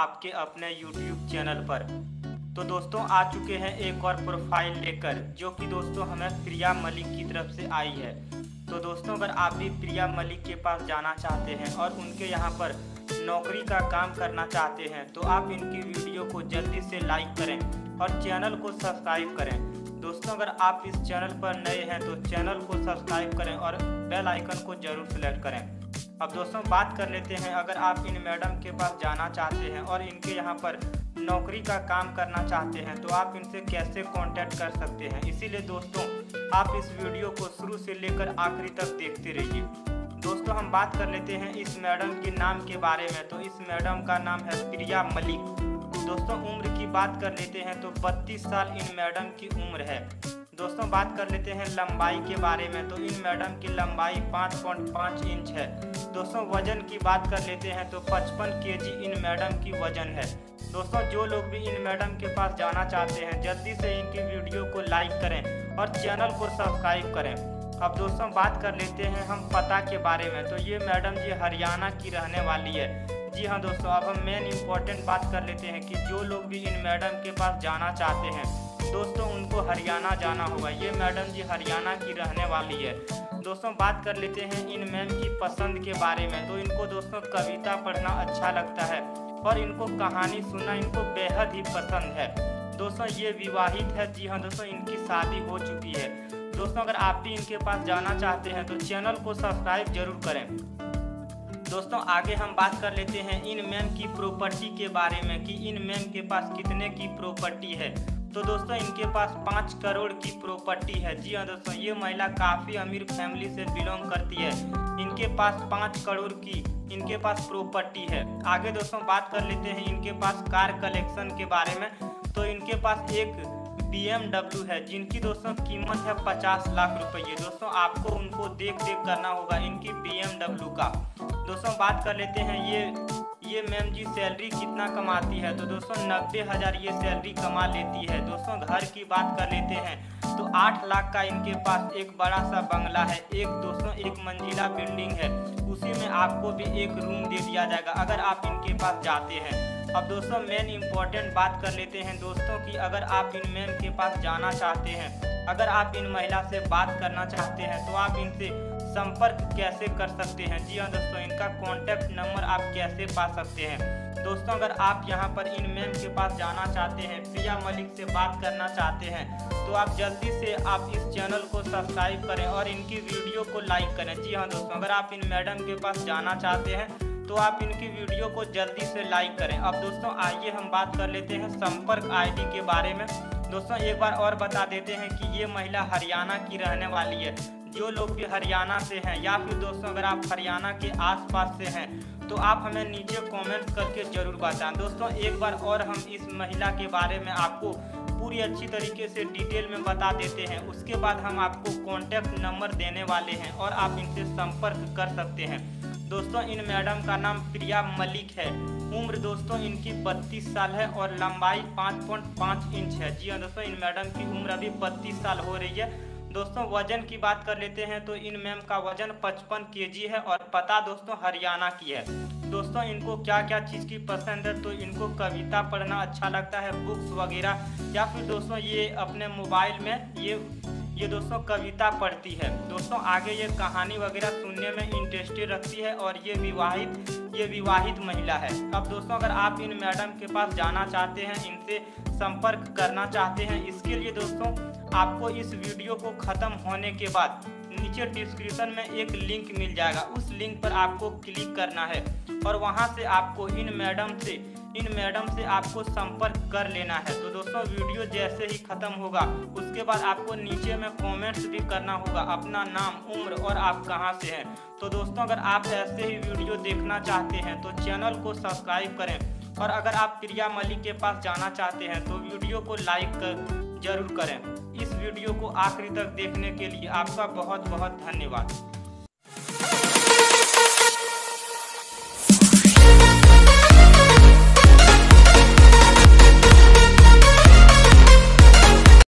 आपके अपने YouTube channel पर। तो दोस्तों, आ चुके हैं एक और प्रोफ़ाइल लेकर, जो कि दोस्तों हमें प्रिया मलिक की तरफ़ से आई है। तो दोस्तों, अगर आप भी प्रिया मलिक के पास जाना चाहते हैं और उनके यहाँ पर नौकरी का काम करना चाहते हैं तो आप इनकी वीडियो को जल्दी से लाइक करें और चैनल को सब्सक्राइब करें। दोस्तों, अगर आप इस चैनल पर नए हैं तो चैनल को सब्सक्राइब करें और बेल आइकन को ज़रूर सेलेक्ट करें। अब दोस्तों, बात कर लेते हैं, अगर आप इन मैडम के पास जाना चाहते हैं और इनके यहाँ पर नौकरी का काम करना चाहते हैं तो आप इनसे कैसे कांटेक्ट कर सकते हैं? इसीलिए दोस्तों, आप इस वीडियो को शुरू से लेकर आखिरी तक देखते रहिए। दोस्तों, हम बात कर लेते हैं इस मैडम के नाम के बारे में। तो इस मैडम का नाम है प्रिया मलिक। दोस्तों, उम्र की बात कर लेते हैं तो 32 साल इन मैडम की उम्र है। दोस्तों, बात कर लेते हैं लंबाई के बारे में। तो इन मैडम की लंबाई 5.5 इंच है। दोस्तों, वज़न की बात कर लेते हैं तो 55 केजी इन मैडम की वज़न है। दोस्तों, जो लोग भी इन मैडम के पास जाना चाहते हैं, जल्दी से इनकी वीडियो को लाइक करें और चैनल को सब्सक्राइब करें। अब दोस्तों, बात कर लेते हैं हम पता के बारे में। तो ये मैडम जी हरियाणा की रहने वाली है। जी हाँ दोस्तों, अब हम मेन इम्पोर्टेंट बात कर लेते हैं कि जो लोग भी इन मैडम के पास जाना चाहते हैं दोस्तों, उनको हरियाणा जाना होगा। ये मैडम जी हरियाणा की रहने वाली है। दोस्तों, बात कर लेते हैं इन मैम की पसंद के बारे में। तो इनको दोस्तों, कविता पढ़ना अच्छा लगता है और इनको कहानी सुनना इनको बेहद ही पसंद है। दोस्तों, ये विवाहित है। जी हाँ दोस्तों, इनकी शादी हो चुकी है। दोस्तों, अगर आप भी इनके पास जाना चाहते हैं तो चैनल को सब्सक्राइब ज़रूर करें। दोस्तों, आगे हम बात कर लेते हैं इन मैम की प्रॉपर्टी के बारे में कि इन मैम के पास कितने की प्रॉपर्टी है। तो दोस्तों, इनके पास पाँच करोड़ की प्रॉपर्टी है। जी हाँ दोस्तों, ये महिला काफ़ी अमीर फैमिली से बिलोंग करती है। इनके पास पाँच करोड़ की, इनके पास प्रॉपर्टी है। आगे दोस्तों, बात कर लेते हैं इनके पास कार कलेक्शन के बारे में। तो इनके पास एक बीएमडब्ल्यू है, जिनकी दोस्तों कीमत है पचास लाख रुपये। दोस्तों, आपको उनको देख देख करना होगा इनकी BMW का। दोस्तों, बात कर लेते हैं ये ये मैम जी सैलरी कितना कमाती है? तो दोस्तों, नब्बे हज़ार ये सैलरी कमा लेती है। दोस्तों, घर की बात कर लेते हैं। तो आठ लाख का इनके पास एक बड़ा सा बंगला है। एक दोस्तों, एक मंजिला बिल्डिंग है। उसी में आपको भी एक रूम दे दिया जाएगा, अगर आप इनके पास जाते हैं। अब दोस्तों मेन इम्पोर्टेंट बात कर लेते हैं दोस्तों की अगर आप इन मैम के पास जाना चाहते हैं, अगर आप इन महिला से बात करना चाहते हैं तो आप इनसे संपर्क कैसे कर सकते हैं? जी हाँ दोस्तों, इनका कॉन्टैक्ट नंबर आप कैसे पा सकते हैं? दोस्तों, अगर आप यहाँ पर इन मैम के पास जाना चाहते हैं, प्रिया मलिक से बात करना चाहते हैं तो आप जल्दी से आप इस चैनल को सब्सक्राइब करें और इनकी वीडियो को लाइक करें। जी हाँ दोस्तों, अगर आप इन मैडम के पास जाना चाहते हैं तो आप इनकी वीडियो को जल्दी से लाइक करें। अब दोस्तों, आइए हम बात कर लेते हैं संपर्क आईडी के बारे में। दोस्तों, एक बार और बता देते हैं कि ये महिला हरियाणा की रहने वाली है। जो लोग भी हरियाणा से हैं या फिर दोस्तों, अगर आप हरियाणा के आसपास से हैं तो आप हमें नीचे कमेंट्स करके ज़रूर बताएँ। दोस्तों, एक बार और हम इस महिला के बारे में आपको पूरी अच्छी तरीके से डिटेल में बता देते हैं। उसके बाद हम आपको कॉन्टैक्ट नंबर देने वाले हैं और आप इनसे संपर्क कर सकते हैं। दोस्तों, इन मैडम का नाम प्रिया मलिक है। उम्र दोस्तों, इनकी 32 साल है और लंबाई 5.5 इंच है। जी हाँ दोस्तों, इन मैडम की उम्र अभी 32 साल हो रही है। दोस्तों, वज़न की बात कर लेते हैं तो इन मैम का वज़न 55 केजी है और पता दोस्तों हरियाणा की है। दोस्तों, इनको क्या क्या चीज़ की पसंद है तो इनको कविता पढ़ना अच्छा लगता है, बुक्स वगैरह। या फिर दोस्तों, ये अपने मोबाइल में ये ये दोस्तों कविता पढ़ती है। दोस्तों, आगे ये कहानी वगैरह सुनने में इंटरेस्टेड रखती है और ये विवाहित ये विवाहित महिला है। अब दोस्तों, अगर आप इन मैडम के पास जाना चाहते हैं, इनसे संपर्क करना चाहते हैं, इसके लिए दोस्तों, आपको इस वीडियो को ख़त्म होने के बाद नीचे डिस्क्रिप्शन में एक लिंक मिल जाएगा। उस लिंक पर आपको क्लिक करना है और वहाँ से आपको इन मैडम से इन मैडम से आपको संपर्क कर लेना है। तो दोस्तों, वीडियो जैसे ही ख़त्म होगा, उसके बाद आपको नीचे में कमेंट्स भी करना होगा, अपना नाम, उम्र और आप कहाँ से हैं। तो दोस्तों, अगर आप ऐसे ही वीडियो देखना चाहते हैं तो चैनल को सब्सक्राइब करें। और अगर आप प्रिया मलिक के पास जाना चाहते हैं तो वीडियो को लाइक कर, ज़रूर करें। इस वीडियो को आखिरी तक देखने के लिए आपका बहुत बहुत धन्यवाद।